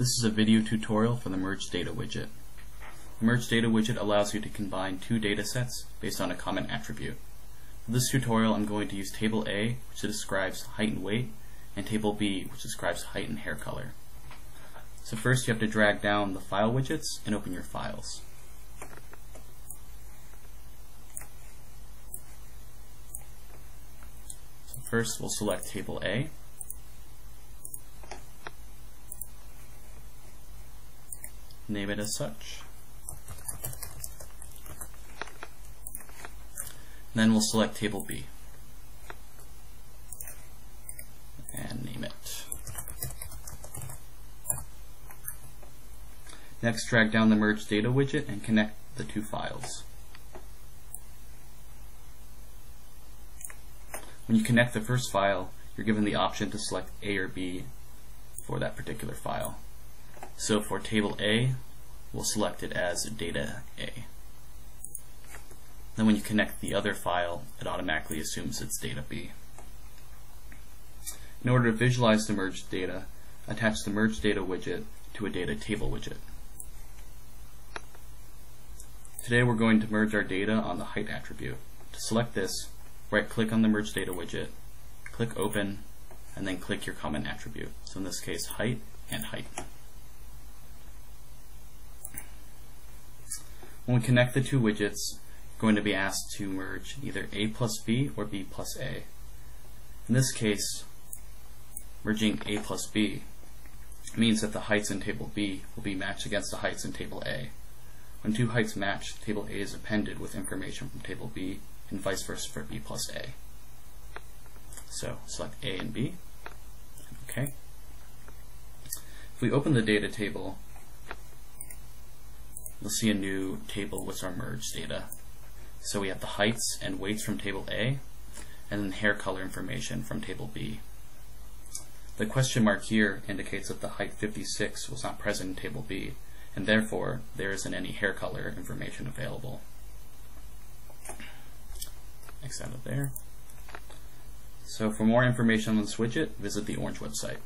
This is a video tutorial for the Merge Data widget. The Merge Data widget allows you to combine two data sets based on a common attribute. For this tutorial I'm going to use Table A, which describes height and weight, and Table B, which describes height and hair color. So first you have to drag down the file widgets and open your files. So first we'll select Table A. name it as such. Then we'll select table B and name it. Next drag down the merge data widget and connect the two files. When you connect the first file, you're given the option to select A or B for that particular file. So for table A, we'll select it as data A. Then when you connect the other file, it automatically assumes it's data B. In order to visualize the merged data, attach the merged data widget to a data table widget. Today we're going to merge our data on the height attribute. To select this, right click on the merge data widget, click open, and then click your common attribute. So in this case, height and height. When we connect the two widgets, we're going to be asked to merge either A plus B or B plus A. In this case, merging A plus B means that the heights in table B will be matched against the heights in table A. When two heights match, table A is appended with information from table B and vice versa for B plus A. So select A and B. Okay. If we open the data table, we'll see a new table with our merged data. So we have the heights and weights from table A, and then hair color information from table B. The question mark here indicates that the height 56 was not present in table B, and therefore there isn't any hair color information available. X out of there. So for more information on this widget, visit the Orange website.